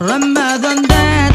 Ramadan dance.